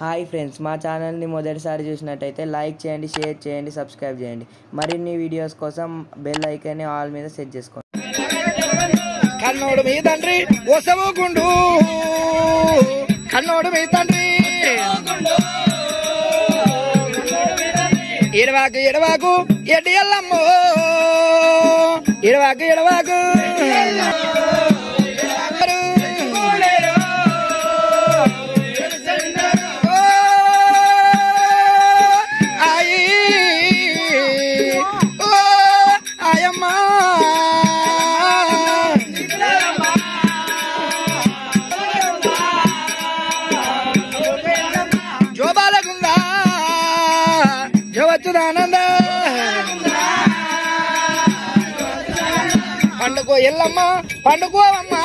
Hi friends మా ఛానల్ని మొదటిసారి చూసినట్టయితే లైక్ చేయండి షేర్ చేయండి సబ్స్క్రైబ్ చేయండి. మరిన్ని వీడియోస్ కోసం బెల్ ఐకాన్ని ఆల్ మీద సెట్ చేసుకోండి. కన్నోడు మీ తండ్రి ఇరవాకు ఇరవాకు ఎడియల్లమ్మో ఇరవాకు ఇరవాకు. జోబాలకుందా జవచ్చుదానంద పండుకో ఎల్లమ్మ పండుకోవమ్మా.